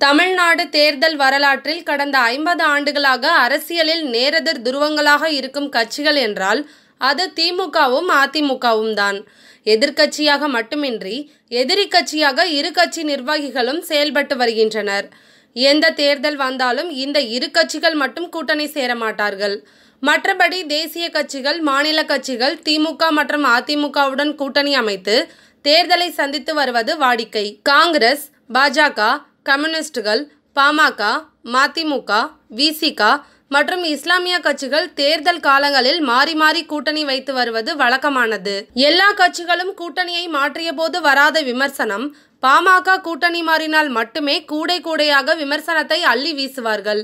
தமிழ்நாடு தேர்தல் வரலாற்றில் கடந்த ஐம்பது ஆண்டுகளாக அரசியலில் நேரெதிர் துருவங்களாக இருக்கும் கட்சிகள் என்றால் அது திமுகவும் அதிமுகவும் தான். எதிர்க்கட்சியாக மட்டுமின்றி எதிரி கட்சியாக இரு கட்சி நிர்வாகிகளும் செயல்பட்டு வருகின்றனர். எந்த தேர்தல் வந்தாலும் இந்த இரு கட்சிகள் மட்டும் கூட்டணி சேர மாட்டார்கள். மற்றபடி தேசிய கட்சிகள் மாநில கட்சிகள் திமுக மற்றும் அதிமுகவுடன் கூட்டணி அமைத்து தேர்தலை சந்தித்து வருவது வாடிக்கை. காங்கிரஸ் பாஜக கம்யூனிஸ்டுகள் பாமக மதிமுக விசிக மற்றும் இஸ்லாமிய கட்சிகள் தேர்தல் காலங்களில் மாறி மாறி கூட்டணி வைத்து வருவது வழக்கமானது. எல்லா கட்சிகளும் கூட்டணியை மாற்றிய போது வராத விமர்சனம் பாமக கூட்டணி மாறினால் மட்டுமே கூடை கூடையாக விமர்சனத்தை அள்ளி வீசுவார்கள்.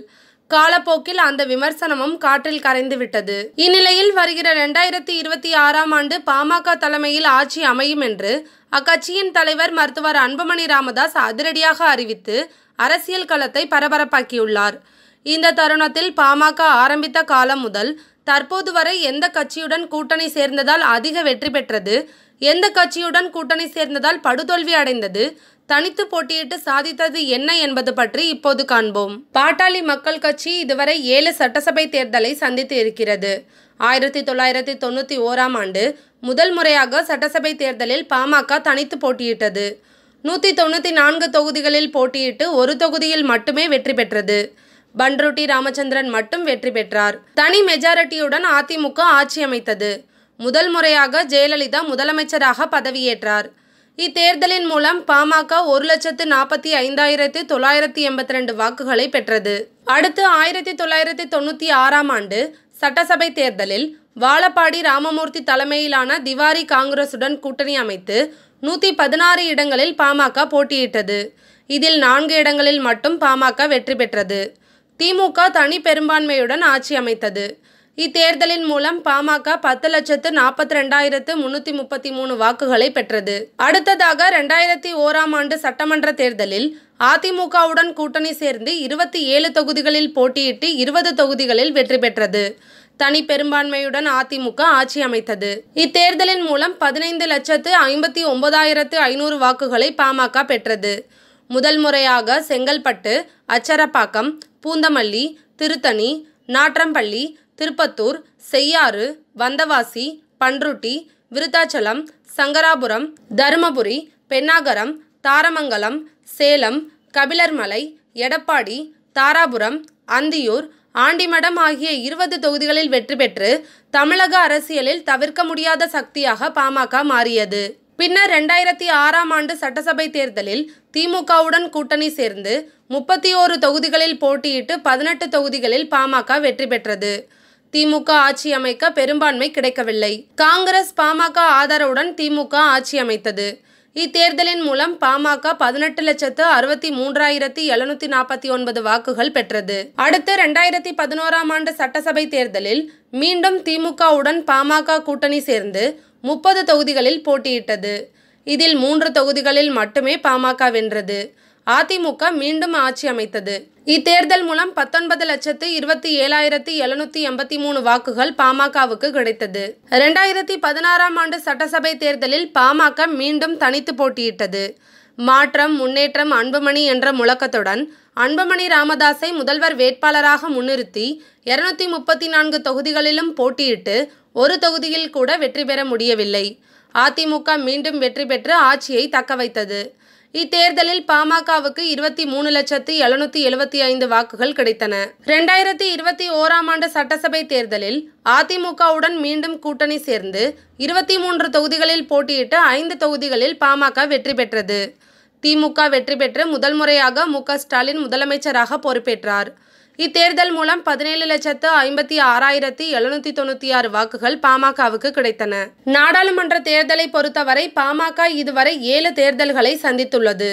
காலப்போக்கில் அந்த விமர்சனமும் காற்றில் கரைந்து விட்டது. இந்நிலையில் வருகிற இரண்டாயிரத்தி இருபத்தி ஆறாம் ஆண்டு பாமக தலைமையில் ஆட்சி அமையும் என்று அக்கட்சியின் தலைவர் மருத்துவர் அன்புமணி ராமதாஸ் அதிரடியாக அறிவித்து அரசியல் களத்தை பரபரப்பாக்கியுள்ளார். இந்த தருணத்தில் பாமக ஆரம்பித்த காலம் முதல் தற்போது வரை எந்த கட்சியுடன் கூட்டணி சேர்ந்ததால் அதிக வெற்றி பெற்றது எந்த கட்சியுடன் கூட்டணி சேர்ந்ததால் படுதோல்வி அடைந்தது தனித்து போட்டியிட்டு சாதித்தது என்ன என்பது பற்றி இப்போது காண்போம். பாட்டாளி மக்கள் கட்சி இதுவரை ஏழு சட்டசபை தேர்தலை சந்தித்து இருக்கிறது. ஆயிரத்தி தொள்ளாயிரத்தி தொண்ணூற்றி ஓராம் ஆண்டு முதல் முறையாக சட்டசபை தேர்தலில் பாமக தனித்து போட்டியிட்டது. நூற்றி தொண்ணூற்றி நான்கு தொகுதிகளில் போட்டியிட்டு ஒரு தொகுதியில் மட்டுமே வெற்றி பெற்றது. பன்ருட்டி ராமச்சந்திரன் மட்டும் வெற்றி பெற்றார். தனி மெஜாரிட்டியுடன் அதிமுக ஆட்சி அமைத்தது. முதல் முறையாக ஜெயலலிதா முதலமைச்சராக பதவியேற்றார். இத்தேர்தலின் மூலம் பாமக ஒரு லட்சத்து நாற்பத்தி ஐந்தாயிரத்து தொள்ளாயிரத்தி எண்பத்தி ரெண்டு வாக்குகளை பெற்றது. அடுத்து ஆயிரத்தி தொள்ளாயிரத்தி தொண்ணூற்றி ஆறாம் ஆண்டு சட்டசபை தேர்தலில் வாழப்பாடி ராமமூர்த்தி தலைமையிலான திவாரி காங்கிரசுடன் கூட்டணி அமைத்து நூற்றி பதினாறு இடங்களில் பாமக போட்டியிட்டது. இதில் நான்கு இடங்களில் மட்டும் பாமக வெற்றி பெற்றது. திமுக தனி பெரும்பான்மையுடன் ஆட்சி அமைத்தது. இத்தேர்தலின் மூலம் பாமக பத்து லட்சத்து நாற்பத்தி ரெண்டாயிரத்து முன்னூத்தி முப்பத்தி மூணு வாக்குகளை பெற்றது. அடுத்ததாக ரெண்டாயிரத்தி ஓராம் ஆண்டு சட்டமன்ற தேர்தலில் அதிமுகவுடன் கூட்டணி சேர்ந்து இருபத்தி ஏழு தொகுதிகளில் போட்டியிட்டு இருபது தொகுதிகளில் வெற்றி பெற்றது. தனி பெரும்பான்மையுடன் அதிமுக ஆட்சி அமைத்தது. இத்தேர்தலின் மூலம் பதினைந்து லட்சத்து ஐம்பத்தி ஒன்பதாயிரத்து ஐநூறு வாக்குகளை பாமக பெற்றது. முதல் முறையாக செங்கல்பட்டு அச்சரப்பாக்கம் பூந்தமல்லி திருத்தணி நாற்றம்பள்ளி திருப்பத்தூர் செய்யாறு வந்தவாசி பன்ருட்டி விருத்தாச்சலம் சங்கராபுரம் தருமபுரி பென்னாகரம் தாரமங்கலம் சேலம் கபிலர்மலை எடப்பாடி தாராபுரம் அந்தியூர் ஆண்டிமடம் ஆகிய இருபது தொகுதிகளில் வெற்றி பெற்று தமிழக அரசியலில் தவிர்க்க முடியாத சக்தியாக பாமக மாறியது. பின்னர் ரெண்டாயிரத்தி ஆறாம் ஆண்டு சட்டசபை தேர்தலில் திமுகவுடன் கூட்டணி சேர்ந்து முப்பத்தி ஓரு தொகுதிகளில் போட்டியிட்டு பதினெட்டு தொகுதிகளில் பாமக வெற்றி பெற்றது. திமுக ஆட்சி அமைக்க பெரும்பான்மை கிடைக்கவில்லை. காங்கிரஸ் பாமக ஆதரவுடன் திமுக ஆட்சி அமைத்தது. இத்தேர்தலின் மூலம் பாமக பதினெட்டு லட்சத்து அறுபத்தி மூன்றாயிரத்தி எழுநூத்தி நாற்பத்தி ஒன்பது வாக்குகள் பெற்றது. அடுத்து ரெண்டாயிரத்தி பதினோராம் ஆண்டு சட்டசபை தேர்தலில் மீண்டும் திமுகவுடன் பாமக கூட்டணி சேர்ந்து முப்பது தொகுதிகளில் போட்டியிட்டது. இதில் மூன்று தொகுதிகளில் மட்டுமே பாமக வென்றது. அதிமுக மீண்டும் ஆட்சி அமைத்தது. இத்தேர்தல் மூலம் பத்தொன்பது லட்சத்து இருபத்தி ஏழாயிரத்தி எழுநூத்தி எண்பத்தி மூணு வாக்குகள் பாமகவுக்கு கிடைத்தது. இரண்டாயிரத்தி பதினாறாம் ஆண்டு சட்டசபை தேர்தலில் பாமக மீண்டும் தனித்து போட்டியிட்டது. மாற்றம் முன்னேற்றம் அன்புமணி என்ற முழக்கத்துடன் அன்புமணி ராமதாஸை முதல்வர் வேட்பாளராக முன்னிறுத்தி இருநூத்தி முப்பத்தி நான்கு தொகுதிகளிலும் போட்டியிட்டு ஒரு தொகுதியில் கூட வெற்றி பெற முடியவில்லை. அதிமுக மீண்டும் வெற்றி பெற்று ஆட்சியை தக்க வைத்தது. இத்தேர்தலில் பாமகவுக்கு இருபத்தி மூணு லட்சத்து எழுநூத்தி எழுபத்தி ஐந்து வாக்குகள் கிடைத்தன. ரெண்டாயிரத்தி இருபத்தி ஓராம் ஆண்டு சட்டசபை தேர்தலில் அதிமுகவுடன் மீண்டும் கூட்டணி சேர்ந்து இருபத்தி மூன்று தொகுதிகளில் போட்டியிட்டு ஐந்து தொகுதிகளில் பாமக வெற்றி பெற்றது. திமுக வெற்றி பெற்று முதல் முறையாக மு ஸ்டாலின் முதலமைச்சராக பொறுப்பேற்றார். இத்தேர்தல் மூலம் பதினேழு லட்சத்து ஐம்பத்தி ஆறாயிரத்தி எழுநூத்தி தொண்ணூத்தி ஆறு வாக்குகள் பாமகவுக்கு கிடைத்தன. நாடாளுமன்ற தேர்தலை பொறுத்தவரை பாமக இதுவரை ஏழு தேர்தல்களை சந்தித்துள்ளது.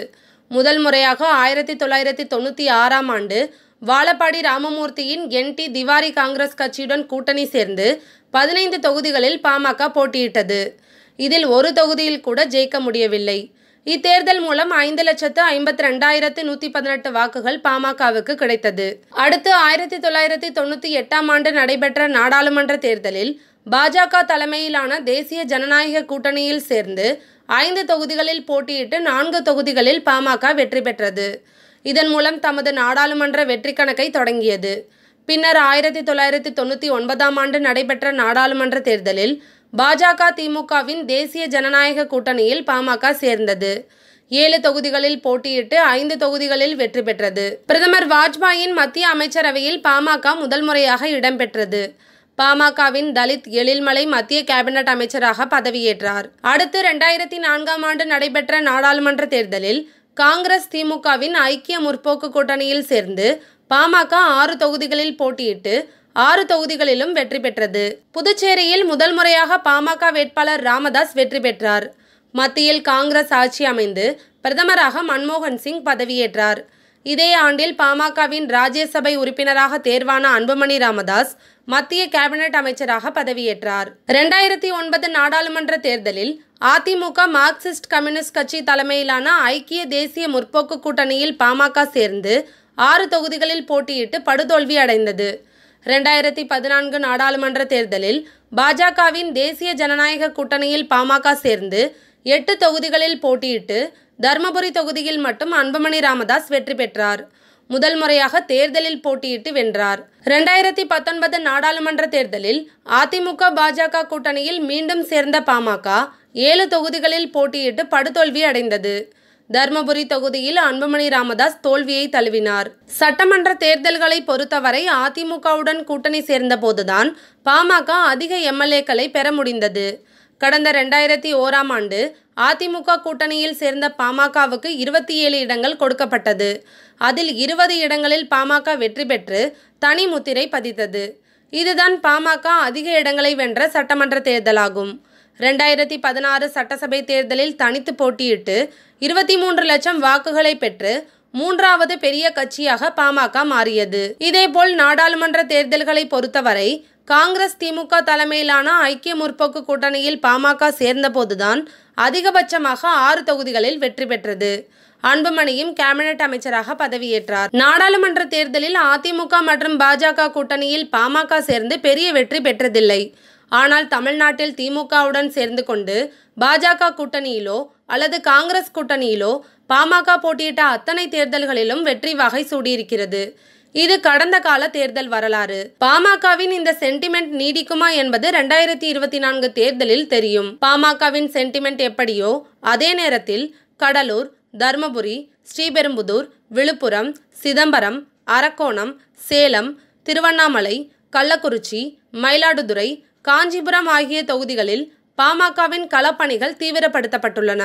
முதல் முறையாக ஆயிரத்தி தொள்ளாயிரத்தி தொண்ணூத்தி ஆறாம் ஆண்டு வாழப்பாடி ராமமூர்த்தியின் என் டி திவாரி காங்கிரஸ் கட்சியுடன் கூட்டணி சேர்ந்து பதினைந்து தொகுதிகளில் பாமக போட்டியிட்டது. இதில் ஒரு தொகுதியில் கூட ஜெயிக்க முடியவில்லை. இத்தேர்தல் மூலம் ஐந்து லட்சத்து ஐம்பத்தி ரெண்டாயிரத்து நூத்தி பதினெட்டு வாக்குகள் பாமகவுக்கு கிடைத்தது. அடுத்து ஆயிரத்தி தொள்ளாயிரத்தி தொண்ணூத்தி எட்டாம் ஆண்டு நடைபெற்ற நாடாளுமன்ற தேர்தலில் பாஜக தலைமையிலான தேசிய ஜனநாயக கூட்டணியில் சேர்ந்து ஐந்து தொகுதிகளில் போட்டியிட்டு நான்கு தொகுதிகளில் பாமக வெற்றி பெற்றது. இதன் மூலம் தமது நாடாளுமன்ற வெற்றி கணக்கை தொடங்கியது. பின்னர் ஆயிரத்தி தொள்ளாயிரத்தி தொண்ணூற்றி ஒன்பதாம் ஆண்டு நடைபெற்ற நாடாளுமன்ற தேர்தலில் பாஜக திமுகவின் தேசிய ஜனநாயக கூட்டணியில் பாமக சேர்ந்தது. ஏழு தொகுதிகளில் போட்டியிட்டு ஐந்து தொகுதிகளில் வெற்றி பெற்றது. பிரதமர் வாஜ்பாயின் மத்திய அமைச்சரவையில் பாமக முதல் முறையாக இடம்பெற்றது பாமகவின் தலித் எழில்மலை மத்திய கேபினட் அமைச்சராக பதவியேற்றார். அடுத்து இரண்டாயிரத்தி நான்காம் ஆண்டு நடைபெற்ற நாடாளுமன்ற தேர்தலில் காங்கிரஸ் திமுகவின் ஐக்கிய முற்போக்கு கூட்டணியில் சேர்ந்து பாமக ஆறு தொகுதிகளில் போட்டியிட்டு ஆறு தொகுதிகளிலும் வெற்றி பெற்றது. புதுச்சேரியில் முதல் முறையாக பாமக வேட்பாளர் ராமதாஸ் வெற்றி பெற்றார். மத்தியில் காங்கிரஸ் ஆட்சி அமைந்து பிரதமராக மன்மோகன் சிங் பதவியேற்றார். இதே ஆண்டில் பாமகவின் ராஜ்யசபை உறுப்பினராக தேர்வான அன்புமணி ராமதாஸ் மத்திய கேபினெட் அமைச்சராக பதவியேற்றார். இரண்டாயிரத்தி ஒன்பது நாடாளுமன்ற தேர்தலில் அதிமுக மார்க்சிஸ்ட் கம்யூனிஸ்ட் கட்சி தலைமையிலான ஐக்கிய தேசிய முற்போக்கு கூட்டணியில் பாமக சேர்ந்து ஆறு தொகுதிகளில் போட்டியிட்டு படுதோல்வி அடைந்தது. இரண்டாயிரத்தி பதினான்கு நாடாளுமன்ற தேர்தலில் பாஜகவின் தேசிய ஜனநாயக கூட்டணியில் பாமக சேர்ந்து எட்டு தொகுதிகளில் போட்டியிட்டு தர்மபுரி தொகுதியில் மட்டும் அன்புமணி ராமதாஸ் வெற்றி பெற்றார். முதல் முறையாக தேர்தலில் போட்டியிட்டு வென்றார். இரண்டாயிரத்தி பத்தொன்பது நாடாளுமன்ற தேர்தலில் அதிமுக பாஜக கூட்டணியில் மீண்டும் சேர்ந்த பாமக ஏழு தொகுதிகளில் போட்டியிட்டு படுதோல்வி அடைந்தது. தர்மபுரி தொகுதியில் அன்புமணி ராமதாஸ் தோல்வியை தழுவினார். சட்டமன்ற தேர்தல்களை பொறுத்தவரை அதிமுகவுடன் கூட்டணி சேர்ந்தபோதுதான் பாமக அதிக எம்எல்ஏக்களை பெற முடிந்தது. கடந்த ரெண்டாயிரத்தி ஓராம் ஆண்டு அதிமுக கூட்டணியில் சேர்ந்த பாமகவுக்கு இருபத்தி ஏழு இடங்கள் கொடுக்கப்பட்டது. அதில் இருபது இடங்களில் பாமக வெற்றி பெற்று தனி முத்திரை பதித்தது. இதுதான் பாமக அதிக இடங்களை வென்ற சட்டமன்ற தேர்தலாகும். ரெண்டாயிரத்தி பதினாறு சட்டசபை தேர்தலில் தனித்து போட்டியிட்டு இருபத்தி மூன்று லட்சம் வாக்குகளை பெற்று மூன்றாவது பெரிய கட்சியாக பாமக மாறியது. இதேபோல் நாடாளுமன்ற தேர்தல்களை பொறுத்தவரை காங்கிரஸ் திமுக தலைமையிலான ஐக்கிய முற்போக்கு கூட்டணியில் பாமக சேர்ந்தபோதுதான் அதிகபட்சமாக ஆறு தொகுதிகளில் வெற்றி பெற்றது. அன்புமணியும் கேபினட் அமைச்சராக பதவியேற்றார். நாடாளுமன்ற தேர்தலில் அதிமுக மற்றும் பாஜக கூட்டணியில் பாமக சேர்ந்து பெரிய வெற்றி பெற்றதில்லை. ஆனால் தமிழ்நாட்டில் திமுகவுடன் சேர்ந்து கொண்டு பாஜக கூட்டணியிலோ அல்லது காங்கிரஸ் கூட்டணியிலோ பாமக போட்டியிட்ட அத்தனை தேர்தல்களிலும் வெற்றி வகை சூடியிருக்கிறது. இது கடந்த கால தேர்தல் வரலாறு. பாமகவின் இந்த சென்டிமெண்ட் நீடிக்குமா என்பது ரெண்டாயிரத்தி இருபத்தி நான்கு தேர்தலில் தெரியும். பாமகவின் சென்டிமெண்ட் எப்படியோ அதே நேரத்தில் கடலூர் தர்மபுரி ஸ்ரீபெரும்புதூர் விழுப்புரம் சிதம்பரம் அரக்கோணம் சேலம் திருவண்ணாமலை கள்ளக்குறிச்சி மயிலாடுதுறை காஞ்சிபுரம் ஆகிய தொகுதிகளில் பாமகவின் களப்பணிகள் தீவிரப்படுத்தப்பட்டுள்ளன.